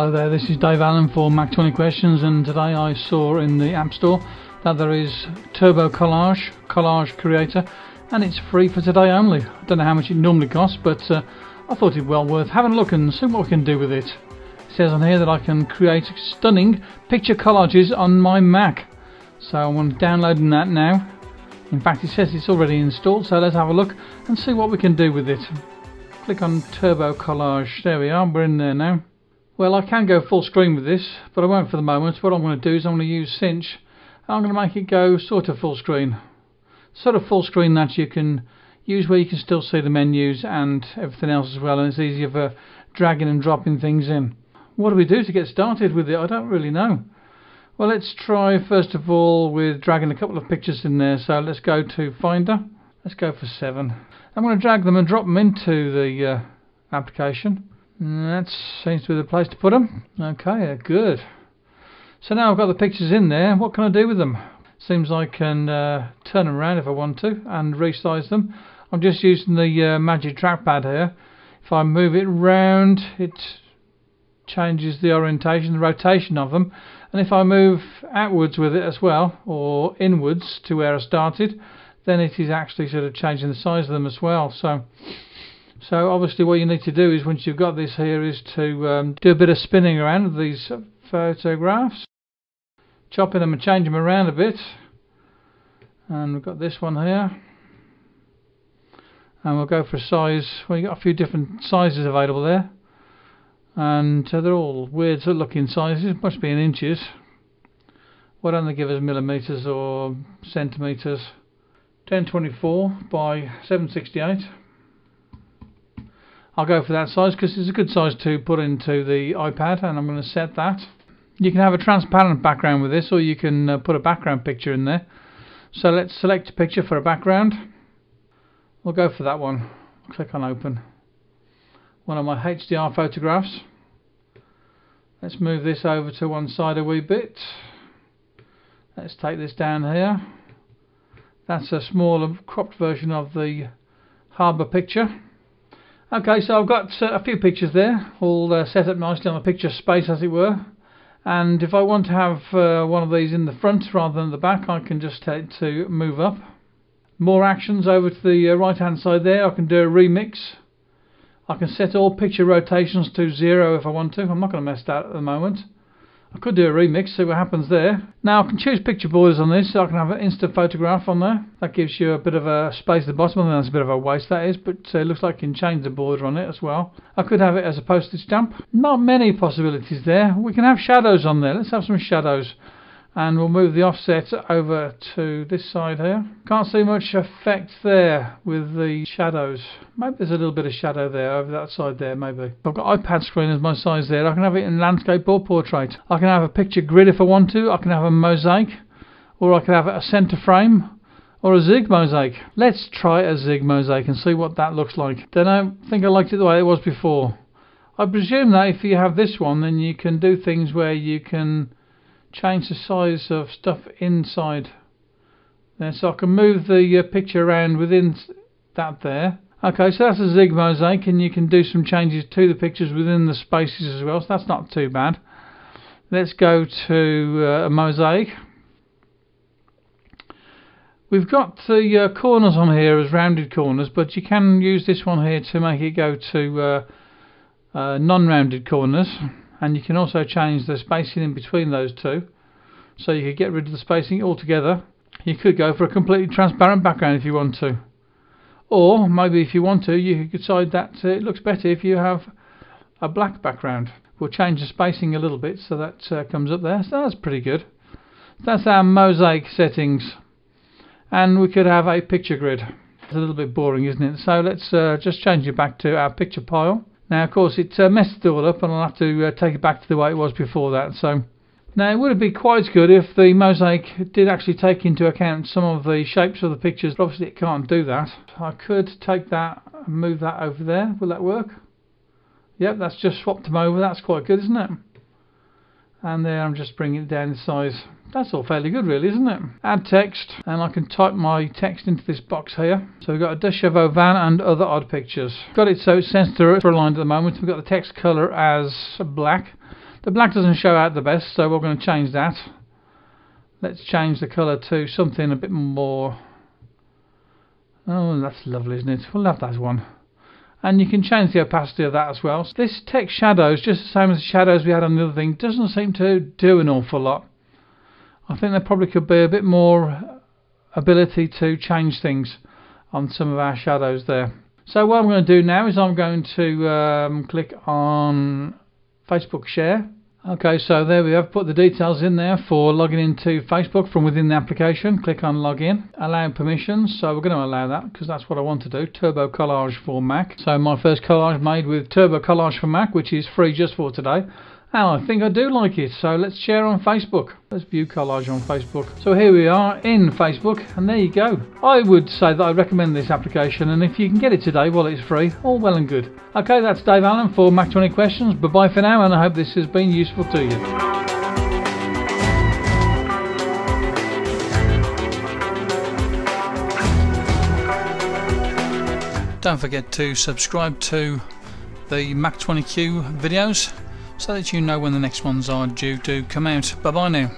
Hello there, this is Dave Allen for Mac 20 Questions and today I saw in the App Store that there is Turbo Collage, Collage Creator and it's free for today only. I don't know how much it normally costs but uh, I thought it well worth having a look and see what we can do with it. It says on here that I can create stunning picture collages on my Mac. So I'm downloading that now. In fact it says it's already installed so let's have a look and see what we can do with it. Click on Turbo Collage, there we are, we're in there now. Well, I can go full screen with this, but I won't for the moment. What I'm going to do is I'm going to use Cinch. And I'm going to make it go sort of full screen. Sort of full screen that you can use where you can still see the menus and everything else as well, and it's easier for dragging and dropping things in. What do we do to get started with it? I don't really know. Well, let's try first of all with dragging a couple of pictures in there. So let's go to Finder. Let's go for seven. I'm going to drag them and drop them into the uh, application. That seems to be the place to put them. Okay, good. So now I've got the pictures in there. What can I do with them? Seems I can uh, turn them around if I want to and resize them. I'm just using the uh, magic trackpad here. If I move it round, it changes the orientation, the rotation of them. And if I move outwards with it as well, or inwards to where I started, then it is actually sort of changing the size of them as well. So so obviously what you need to do is once you've got this here is to um, do a bit of spinning around these photographs. Chopping them and changing them around a bit. And we've got this one here. And we'll go for a size, well you've got a few different sizes available there. And uh, they're all weird looking sizes, must be in inches. Why don't they give us millimeters or centimeters? 1024 by 768. I'll go for that size because it's a good size to put into the iPad and I'm going to set that. You can have a transparent background with this or you can uh, put a background picture in there. So let's select a picture for a background. We'll go for that one. Click on open. One of my HDR photographs. Let's move this over to one side a wee bit. Let's take this down here. That's a smaller cropped version of the harbour picture. Okay, so I've got uh, a few pictures there, all uh, set up nicely on the picture space as it were. And if I want to have uh, one of these in the front rather than the back, I can just take to move up. More actions over to the uh, right hand side there. I can do a remix. I can set all picture rotations to zero if I want to. I'm not going to mess that at the moment. I could do a remix, see what happens there. Now I can choose picture borders on this, so I can have an instant photograph on there. That gives you a bit of a space at the bottom, and that's a bit of a waste that is, but uh, it looks like you can change the border on it as well. I could have it as a postage stamp. Not many possibilities there. We can have shadows on there. Let's have some shadows and we'll move the offset over to this side here. Can't see much effect there with the shadows. Maybe there's a little bit of shadow there over that side there maybe. I've got iPad screen as my size there. I can have it in landscape or portrait. I can have a picture grid if I want to. I can have a mosaic or I can have a center frame or a zig mosaic. Let's try a zig mosaic and see what that looks like. Don't know, think I liked it the way it was before. I presume that if you have this one then you can do things where you can change the size of stuff inside there so I can move the uh, picture around within that there. Okay so that's a zig mosaic and you can do some changes to the pictures within the spaces as well so that's not too bad. Let's go to uh, a mosaic. We've got the uh, corners on here as rounded corners but you can use this one here to make it go to uh, uh, non-rounded corners and you can also change the spacing in between those two. So you could get rid of the spacing altogether. You could go for a completely transparent background if you want to. Or maybe if you want to you could decide that uh, it looks better if you have a black background. We'll change the spacing a little bit so that uh, comes up there. So that's pretty good. That's our mosaic settings. And we could have a picture grid. It's a little bit boring isn't it? So let's uh, just change it back to our picture pile now, of course, it uh, messed it all up, and I'll have to uh, take it back to the way it was before that. So, now it would have been quite good if the mosaic did actually take into account some of the shapes of the pictures. But obviously, it can't do that. I could take that and move that over there. Will that work? Yep, that's just swapped them over. That's quite good, isn't it? And there, I'm just bringing it down in size. That's all fairly good really, isn't it? Add text, and I can type my text into this box here. So we've got a deux chevaux van and other odd pictures. Got it so it's sensitive for aligned at the moment. We've got the text colour as black. The black doesn't show out the best, so we're going to change that. Let's change the colour to something a bit more... Oh, that's lovely, isn't it? We'll have that one. And you can change the opacity of that as well. So this text shadows, just the same as the shadows we had on the other thing, doesn't seem to do an awful lot. I think there probably could be a bit more ability to change things on some of our shadows there. So what I'm going to do now is I'm going to um, click on Facebook share. Okay, so there we have put the details in there for logging into Facebook from within the application. Click on login, allow permissions. So we're going to allow that because that's what I want to do. Turbo Collage for Mac. So my first collage made with Turbo Collage for Mac, which is free just for today. And I think I do like it, so let's share on Facebook. Let's view collage on Facebook. So here we are in Facebook, and there you go. I would say that I recommend this application, and if you can get it today while it's free, all well and good. Okay, that's Dave Allen for Mac 20 Questions. Bye bye for now, and I hope this has been useful to you. Don't forget to subscribe to the Mac 20Q videos so that you know when the next ones are due to come out. Bye bye now.